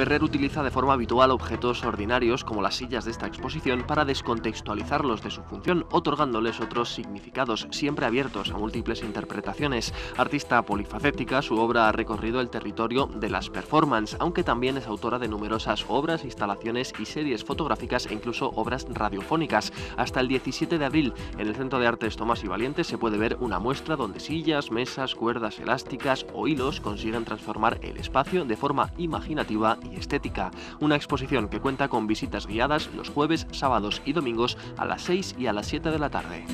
Ferrer utiliza de forma habitual objetos ordinarios como las sillas de esta exposición para descontextualizarlos de su función, otorgándoles otros significados, siempre abiertos a múltiples interpretaciones. Artista polifacética, su obra ha recorrido el territorio de las performances, aunque también es autora de numerosas obras, instalaciones y series fotográficas e incluso obras radiofónicas. Hasta el 17 de abril, en el Centro de Artes Tomás y Valiente se puede ver una muestra donde sillas, mesas, cuerdas elásticas o hilos consiguen transformar el espacio de forma imaginativa y estética. Una exposición que cuenta con visitas guiadas los jueves, sábados y domingos a las 6 y a las 7 de la tarde.